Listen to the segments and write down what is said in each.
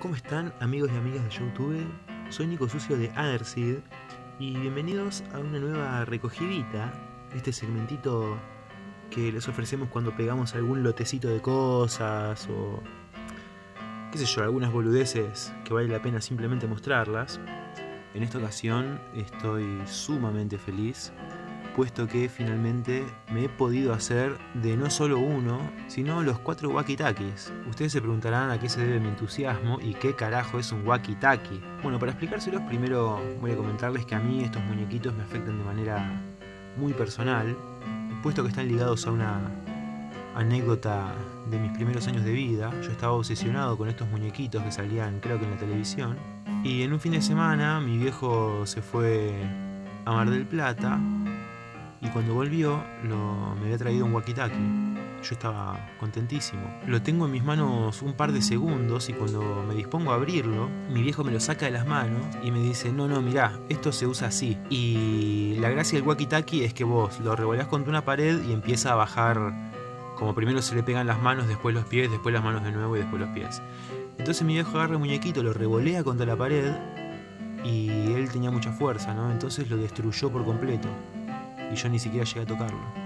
¿Cómo están amigos y amigas de YouTube? Soy Nico Sucio de Aderseed y bienvenidos a una nueva recogidita, este segmentito que les ofrecemos cuando pegamos algún lotecito de cosas o qué sé yo, algunas boludeces que vale la pena simplemente mostrarlas. En esta ocasión estoy sumamente feliz puesto que finalmente me he podido hacer de no solo uno, sino los cuatro wakitaki's. Ustedes se preguntarán a qué se debe mi entusiasmo y qué carajo es un wakitaki. Bueno, para explicárselos, primero voy a comentarles que a mí estos muñequitos me afectan de manera muy personal, puesto que están ligados a una anécdota de mis primeros años de vida. Yo estaba obsesionado con estos muñequitos que salían, creo que en la televisión. Y en un fin de semana mi viejo se fue a Mar del Plata y cuando volvió lo, me había traído un wakitaki. Yo estaba contentísimo. Lo tengo en mis manos un par de segundos y cuando me dispongo a abrirlo, mi viejo me lo saca de las manos y me dice, no, no, mirá, esto se usa así. Y la gracia del wakitaki es que vos lo revolás contra una pared y empieza a bajar, como primero se le pegan las manos, después los pies, después las manos de nuevo y después los pies. Entonces mi viejo agarra el muñequito, lo revolea contra la pared y él tenía mucha fuerza, ¿no? Entonces lo destruyó por completo y yo ni siquiera llegué a tocarlo.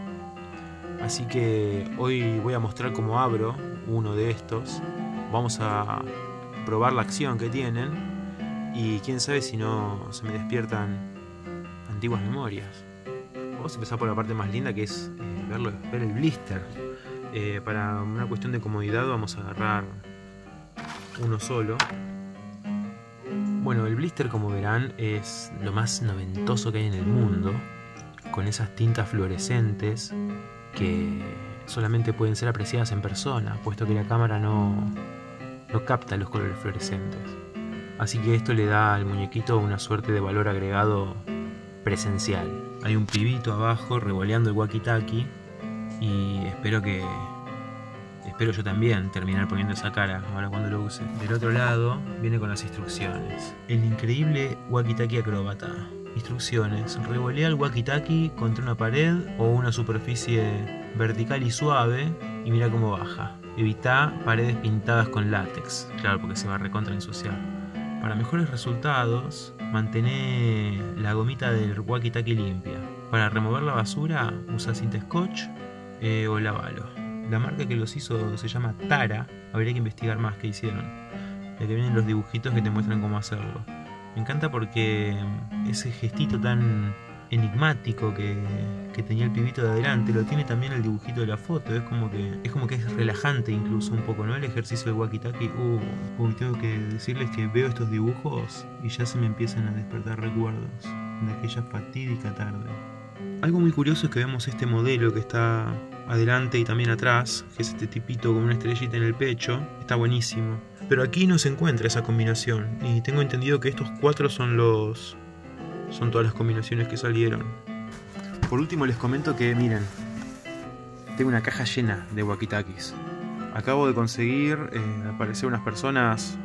Así que hoy voy a mostrar cómo abro uno de estos. Vamos a probar la acción que tienen y quién sabe si no se me despiertan antiguas memorias. Vamos a empezar por la parte más linda que es eh, verlo, ver el blister. Eh, para una cuestión de comodidad vamos a agarrar uno solo. Bueno, el blister como verán es lo más noventoso que hay en el mundo con esas tintas fluorescentes que solamente pueden ser apreciadas en persona, puesto que la cámara no, no capta los colores fluorescentes. Así que esto le da al muñequito una suerte de valor agregado presencial. Hay un pibito abajo revoleando el wakitaki y espero que espero yo también terminar poniendo esa cara ahora cuando lo use. Del otro lado viene con las instrucciones. El increíble wakitaki acróbata. Instrucciones. Revolea el wakitaki contra una pared o una superficie vertical y suave y mira cómo baja. Evita paredes pintadas con látex. Claro, porque se va a recontra ensuciar. Para mejores resultados, mantén la gomita del wakitaki limpia. Para remover la basura, usa cinta scotch eh, o lavalo. La marca que los hizo se llama Tara. Habría que investigar más que hicieron. Ya que vienen los dibujitos que te muestran cómo hacerlo. Me encanta porque ese gestito tan enigmático que, tenía el pibito de adelante lo tiene también el dibujito de la foto es como que es como que es relajante incluso un poco no el ejercicio del wakitaki uh, tengo que decirles que veo estos dibujos y ya se me empiezan a despertar recuerdos de aquella fatídica tarde algo muy curioso es que vemos este modelo que está adelante y también atrás, que es este tipito con una estrellita en el pecho, está buenísimo. Pero aquí no se encuentra esa combinación y tengo entendido que estos cuatro son los son todas las combinaciones que salieron. Por último les comento que miren, tengo una caja llena de wakitakis. Acabo de conseguir, eh, aparecer unas personas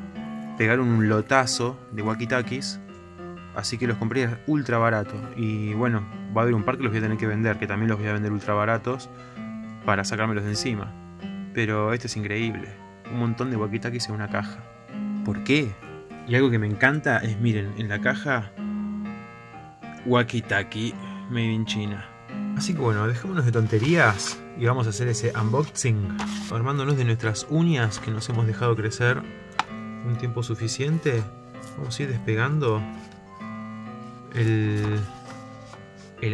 pegaron un lotazo de wakitakis, así que los compré ultra barato. Y bueno, va a haber un par que los voy a tener que vender, que también los voy a vender ultra baratos para sacármelos de encima. Pero este es increíble. Un montón de wakitakis en una caja. ¿Por qué? Y algo que me encanta es, miren, en la caja Wakitaki Made in China. Así que bueno, dejémonos de tonterías y vamos a hacer ese unboxing, armándonos de nuestras uñas que nos hemos dejado crecer un tiempo suficiente. Vamos a ir despegando el,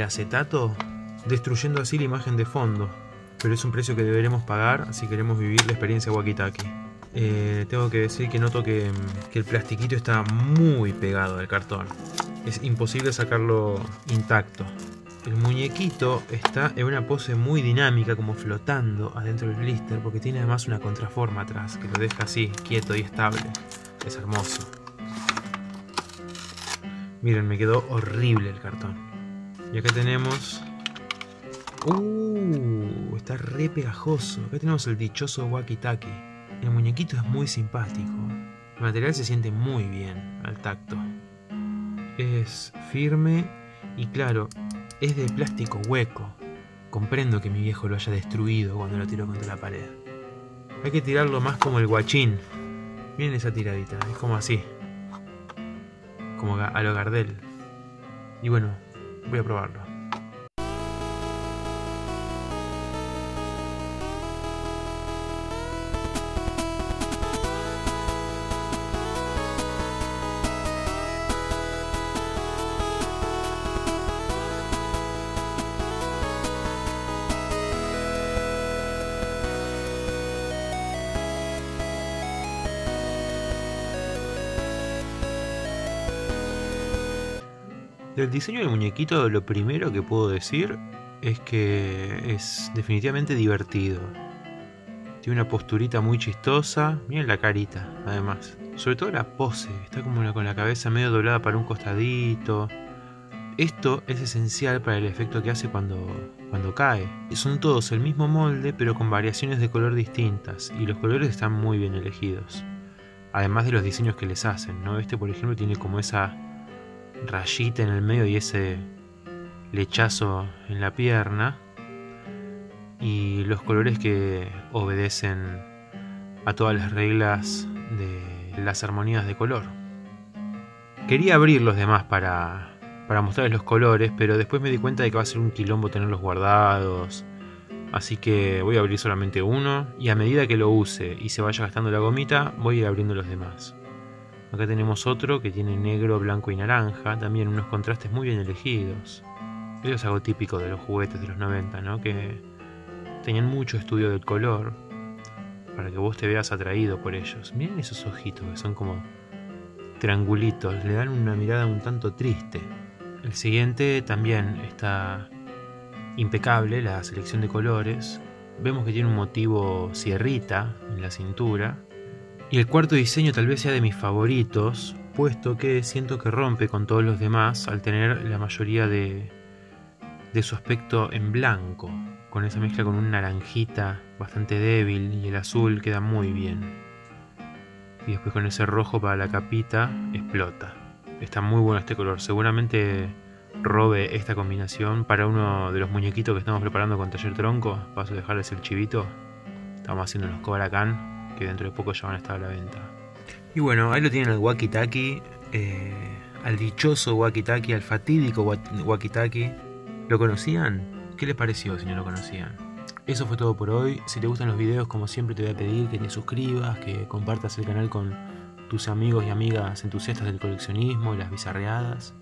acetato, destruyendo así la imagen de fondo pero es un precio que deberemos pagar si queremos vivir la experiencia Wakitaki. Eh, tengo que decir que noto que, que, el plastiquito está muy pegado al cartón. Es imposible sacarlo intacto. El muñequito está en una pose muy dinámica, como flotando adentro del blister, porque tiene además una contraforma atrás que lo deja así, quieto y estable. Es hermoso. Miren, me quedó horrible el cartón. Y acá tenemos... ¡Uh! está re pegajoso. Acá tenemos el dichoso wakitaki. El muñequito es muy simpático. El material se siente muy bien al tacto. Es firme y claro, es de plástico hueco. Comprendo que mi viejo lo haya destruido cuando lo tiró contra la pared. Hay que tirarlo más como el guachín. Miren esa tiradita, es como así. Como a lo Gardel. Y bueno, voy a probarlo. Del diseño del muñequito lo primero que puedo decir es que es definitivamente divertido. Tiene una posturita muy chistosa. Miren la carita, además. Sobre todo la pose. Está como con la cabeza medio doblada para un costadito. Esto es esencial para el efecto que hace cuando, cuando cae. Son todos el mismo molde, pero con variaciones de color distintas. Y los colores están muy bien elegidos. Además de los diseños que les hacen, ¿no? Este, por ejemplo, tiene como esa rayita en el medio y ese lechazo en la pierna y los colores que obedecen a todas las reglas de las armonías de color. Quería abrir los demás para, para mostrarles los colores, pero después me di cuenta de que va a ser un quilombo tenerlos guardados. Así que voy a abrir solamente uno y a medida que lo use y se vaya gastando la gomita, voy a ir abriendo los demás. Acá tenemos otro que tiene negro, blanco y naranja, también unos contrastes muy bien elegidos. Eso es algo típico de los juguetes de los 90, ¿no? Que tenían mucho estudio del color para que vos te veas atraído por ellos. Miren esos ojitos que son como triangulitos, le dan una mirada un tanto triste. El siguiente también está impecable, la selección de colores. Vemos que tiene un motivo sierrita en la cintura y el cuarto diseño tal vez sea de mis favoritos, puesto que siento que rompe con todos los demás al tener la mayoría de, de su aspecto en blanco, con esa mezcla con un naranjita bastante débil y el azul queda muy bien. Y después con ese rojo para la capita explota. Está muy bueno este color, seguramente robe esta combinación para uno de los muñequitos que estamos preparando con Taller Tronco. Paso a dejarles el chivito. Estamos haciendo los Cobra que dentro de poco ya van a estar a la venta. Y bueno, ahí lo tienen al Wakitaki, eh, al dichoso Wakitaki, al fatídico Wakitaki. ¿Lo conocían? ¿Qué les pareció si no lo conocían? Eso fue todo por hoy. Si te gustan los videos, como siempre te voy a pedir que te suscribas, que compartas el canal con tus amigos y amigas entusiastas del coleccionismo y las bizarreadas.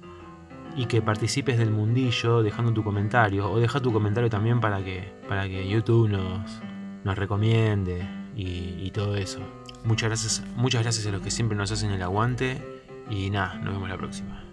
Y que participes del mundillo dejando tu comentario. O deja tu comentario también para que, para que YouTube nos, nos recomiende y, todo eso. Muchas gracias, muchas gracias a los que siempre nos hacen el aguante y nada, nos vemos la próxima.